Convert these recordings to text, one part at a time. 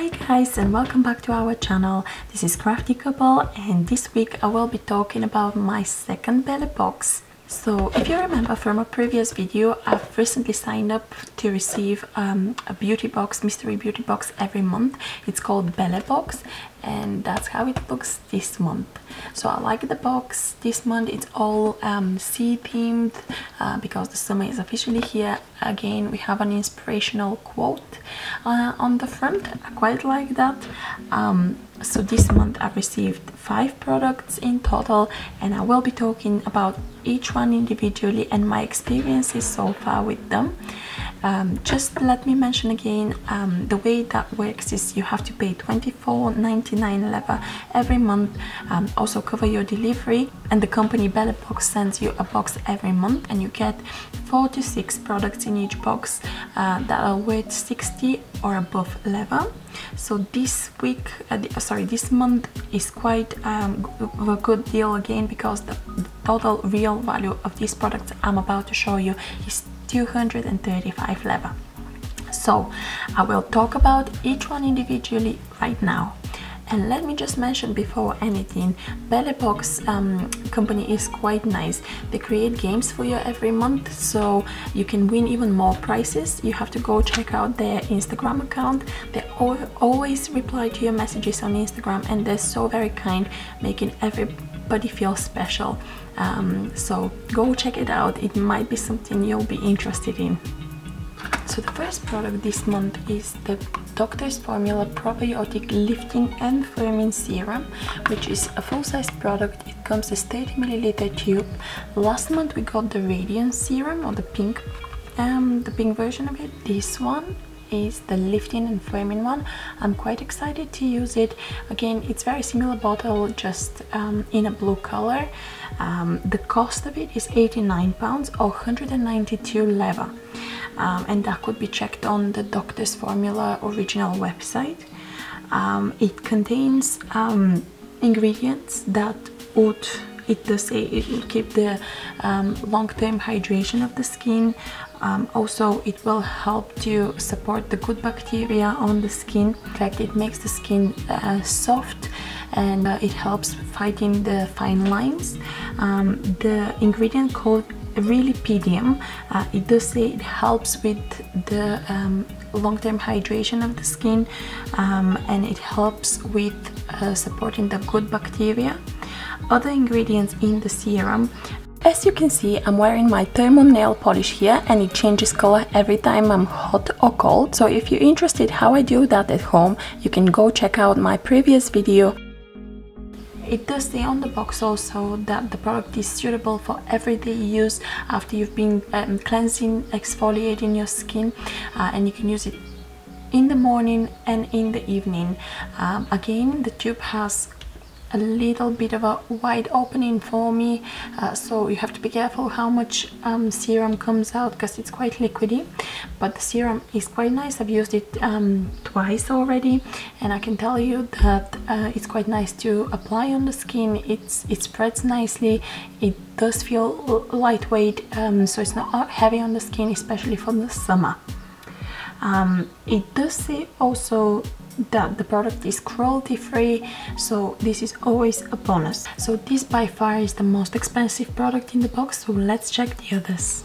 Hi guys and welcome back to our channel. This is Crafty Couple and this week I will be talking about my second Belle Box. So if you remember from a previous video, I've recently signed up to receive um, a beauty box, mystery beauty box every month. It's called Belle Box and that's how it looks this month. So i like the box this month. It's all um, sea themed uh, because the summer is officially here. Again we have an inspirational quote uh, on the front. I quite like that. Um, so this month i've received five products in total and i will be talking about each one individually and my experiences so far with them um, just let me mention again um, the way that works is you have to pay 24.99 leva every month um, also cover your delivery and the company Belle Box sends you a box every month and you get four to six products in each box uh, that are worth 60 or above leva. So this week uh, sorry this month is quite um, a good deal again because the, the total real value of these products I'm about to show you is 235 leva. So I will talk about each one individually right now. And let me just mention before anything, Belle Box um, company is quite nice. They create games for you every month, so you can win even more prizes. You have to go check out their Instagram account. They always reply to your messages on Instagram and they're so very kind, making everybody feels special. Um, so go check it out. It might be something you'll be interested in. So the first product this month is the Doctor's Formula Probiotic Lifting and Firming Serum, which is a full-size product. It comes as 30 milliliter tube. Last month we got the Radiant Serum or the pink, um, the pink version of it. This one is the lifting and firming one. I'm quite excited to use it. Again it's very similar bottle just um, in a blue color. Um, the cost of it is 89 pounds or 192 leva. Um, and that could be checked on the doctor's formula original website. Um, it contains um, ingredients that would it does say it will keep the um, long-term hydration of the skin. Um, also it will help to support the good bacteria on the skin. In fact it makes the skin uh, soft and uh, it helps fighting the fine lines. Um, the ingredient called PDM uh, it does say it helps with the um, long-term hydration of the skin um, and it helps with uh, supporting the good bacteria other ingredients in the serum as you can see, I'm wearing my thermal nail polish here and it changes color every time I'm hot or cold. So if you're interested how I do that at home, you can go check out my previous video. It does say on the box also that the product is suitable for everyday use after you've been um, cleansing, exfoliating your skin uh, and you can use it in the morning and in the evening. Um, again, the tube has a little bit of a wide opening for me uh, so you have to be careful how much um, serum comes out because it's quite liquidy but the serum is quite nice. I've used it um, twice already and I can tell you that uh, it's quite nice to apply on the skin. It's it spreads nicely. It does feel lightweight um, so it's not heavy on the skin especially for the summer. Um, it does say also that the product is cruelty free so this is always a bonus. So this by far is the most expensive product in the box so let's check the others.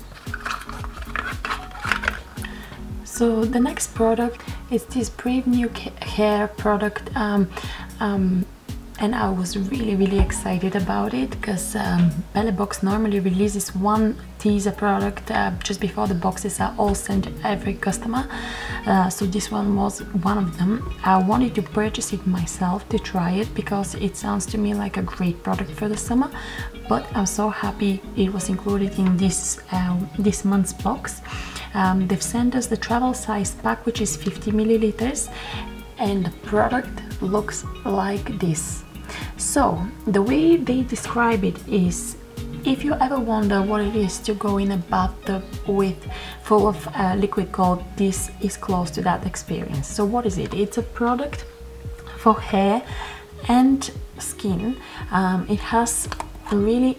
So the next product is this brave new hair product um, um, and I was really really excited about it because um, Box normally releases one teaser product uh, just before the boxes are all sent to every customer. Uh, so this one was one of them. I wanted to purchase it myself to try it because it sounds to me like a great product for the summer but I'm so happy it was included in this uh, this month's box. Um, they've sent us the travel size pack which is 50 milliliters and the product looks like this so the way they describe it is if you ever wonder what it is to go in a bathtub with full of uh, liquid gold this is close to that experience. So what is it? It's a product for hair and skin. Um, it has a really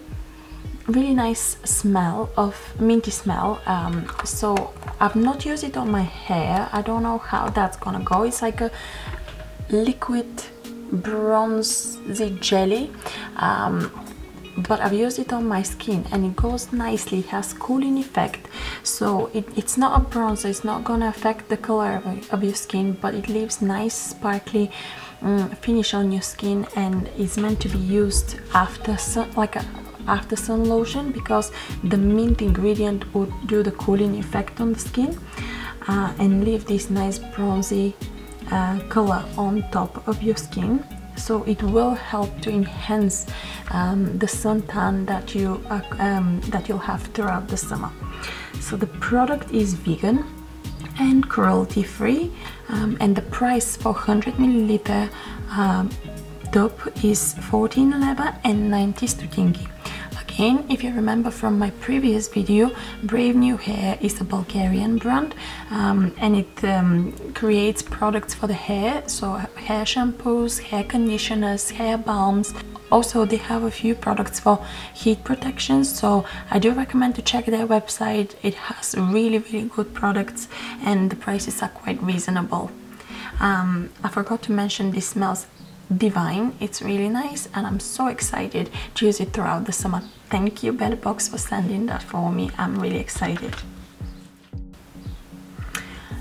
really nice smell of minty smell. Um, so I've not used it on my hair. I don't know how that's gonna go. It's like a liquid bronzy jelly um, but I've used it on my skin and it goes nicely it has cooling effect. So it, it's not a bronzer it's not gonna affect the color of, of your skin but it leaves nice sparkly um, finish on your skin and it's meant to be used after sun, like a after sun lotion because the mint ingredient would do the cooling effect on the skin uh, and leave this nice bronzy uh, color on top of your skin. So it will help to enhance um, the suntan that you uh, um, that you'll have throughout the summer. So the product is vegan and cruelty free um, and the price for 100 milliliter top is 14 leva and 90 stotinki If you remember from my previous video, Brave New Hair is a Bulgarian brand um, and it um, creates products for the hair, so hair shampoos, hair conditioners, hair balms. Also, they have a few products for heat protection, so I do recommend to check their website. It has really, really good products and the prices are quite reasonable. Um, I forgot to mention this smells divine. It's really nice and i'm so excited to use it throughout the summer. Thank you Belle Box for sending that for me. I'm really excited.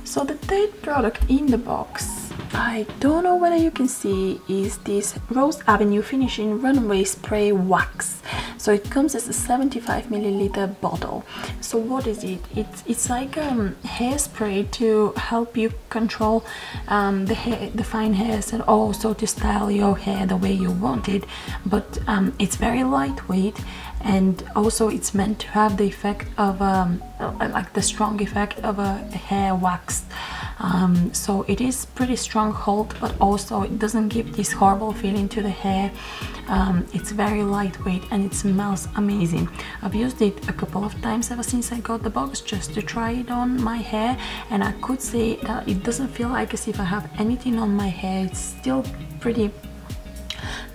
So the third product in the box I don't know whether you can see is this Rose Avenue Finishing Runway Spray Wax so it comes as a 75 milliliter bottle. So what is it? It's it's like um hairspray to help you control um, the hair the fine hairs and also to style your hair the way you want it. But um, it's very lightweight and also it's meant to have the effect of um, like the strong effect of a hair wax. Um, so it is pretty strong hold but also it doesn't give this horrible feeling to the hair. Um, it's very lightweight and it smells amazing. I've used it a couple of times ever since I got the box just to try it on my hair and I could say that it doesn't feel like as if I have anything on my hair. It's still pretty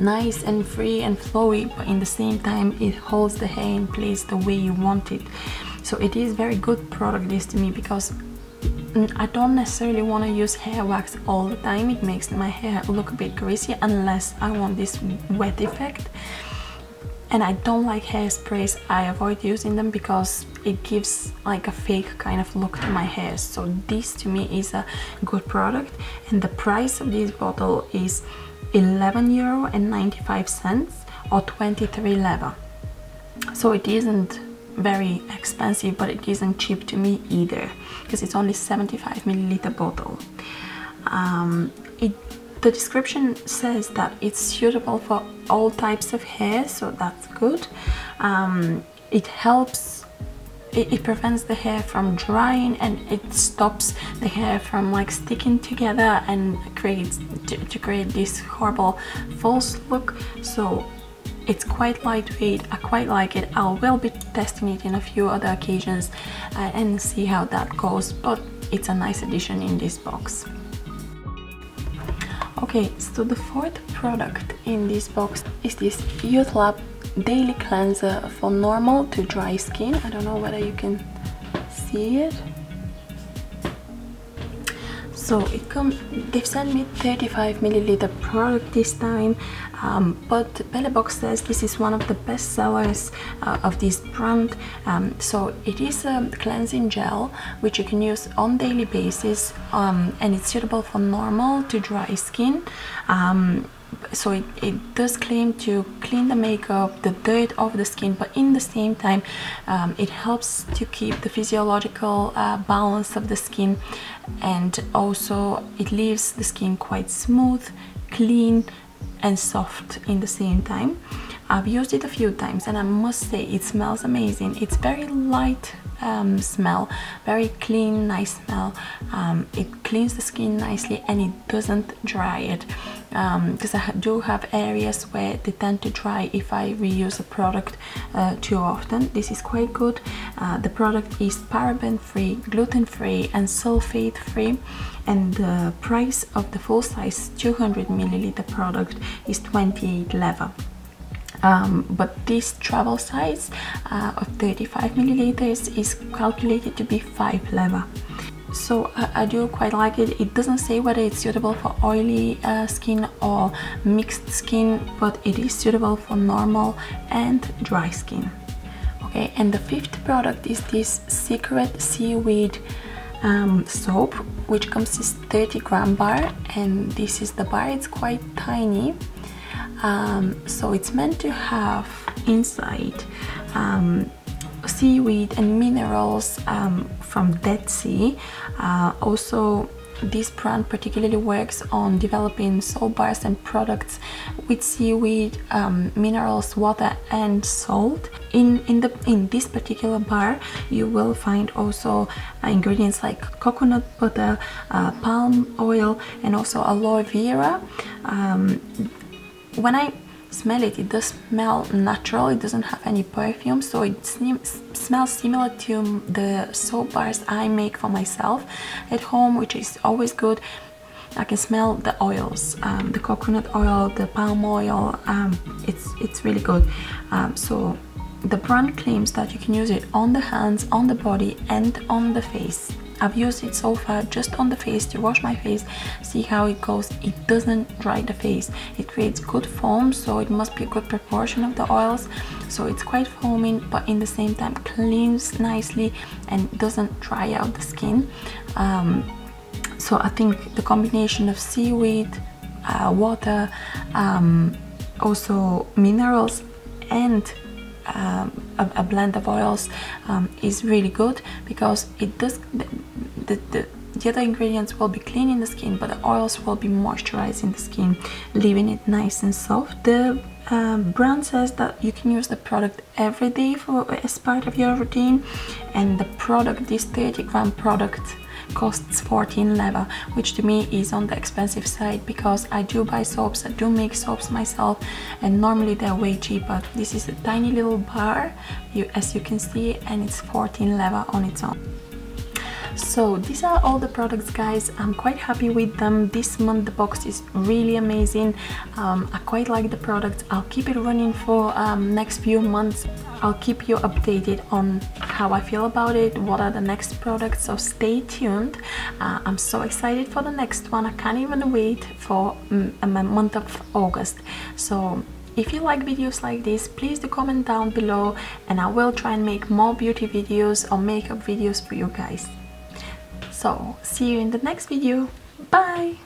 nice and free and flowy but in the same time it holds the hair in place the way you want it. So it is very good product this to me because I don't necessarily want to use hair wax all the time. It makes my hair look a bit greasy unless I want this wet effect. And I don't like hairsprays I avoid using them because it gives like a fake kind of look to my hair. So this to me is a good product. And the price of this bottle is 11 euro and 95 cents or 23 leva so it isn't very expensive but it isn't cheap to me either because it's only 75 milliliter bottle. Um, it the description says that it's suitable for all types of hair so that's good. Um, it helps it, it, prevents the hair from drying and it stops the hair from like sticking together and creates to, to create this horrible false look. So it's quite lightweight. I quite like it. I will be testing it in a few other occasions uh, and see how that goes but it's a nice addition in this box. Okay so the fourth product in this box is this Youth Lab daily cleanser for normal to dry skin. I don't know whether you can see it. So it comes they've sent me 35 milliliter product this time um, but Box says this is one of the best sellers uh, of this brand. Um, so it is a cleansing gel which you can use on daily basis um, and it's suitable for normal to dry skin. Um, so it, it, does claim to clean the makeup the dirt off the skin but in the same time um, it helps to keep the physiological uh, balance of the skin. And also it leaves the skin quite smooth clean and soft in the same time. I've used it a few times and I must say it smells amazing. It's very light um, smell. Very clean nice smell. Um, it cleans the skin nicely and it doesn't dry it. Because um, I do have areas where they tend to dry if I reuse a product uh, too often. This is quite good. Uh, the product is paraben free gluten free and sulfate free and the price of the full size 200 milliliter product is 28 leva um, but this travel size uh, of 35 milliliters is calculated to be 5 leva. So I, I, do quite like it. It doesn't say whether it's suitable for oily uh, skin or mixed skin but it is suitable for normal and dry skin. Okay and the fifth product is this secret seaweed um, soap which comes in 30 gram bar and this is the bar. It's quite tiny um, so it's meant to have inside um, seaweed and minerals um, from Dead Sea. Uh, also, this brand particularly works on developing soap bars and products with seaweed, um, minerals, water, and salt. In in the in this particular bar, you will find also uh, ingredients like coconut butter, uh, palm oil, and also aloe vera. Um, when I smell it it does smell natural. It doesn't have any perfume so it smells similar to the soap bars I make for myself at home which is always good. I can smell the oils um, the coconut oil the palm oil um, it's it's really good. Um, so the brand claims that you can use it on the hands on the body and on the face I've used it so far just on the face to wash my face see how it goes. It doesn't dry the face. It creates good foam so it must be a good proportion of the oils. So it's quite foaming but in the same time cleans nicely and doesn't dry out the skin. Um, so I think the combination of seaweed uh, water um, also minerals and um, a, a, blend of oils um, is really good because it does the, the, the, the other ingredients will be cleaning the skin but the oils will be moisturizing the skin leaving it nice and soft. The um, brand says that you can use the product every day for as part of your routine and the product this 30 gram product costs 14 leva which to me is on the expensive side because I do buy soaps I do make soaps myself and normally they're way cheaper. This is a tiny little bar you as you can see and it's 14 leva on its own so these are all the products guys. I'm quite happy with them. This month the box is really amazing. Um, i quite like the product. I'll keep it running for um, next few months. I'll keep you updated on how i feel about it what are the next products so stay tuned. Uh, i'm so excited for the next one. I can't even wait for mm, a month of august. So if you like videos like this, please do comment down below and I will try and make more beauty videos or makeup videos for you guys. So see you in the next video. Bye!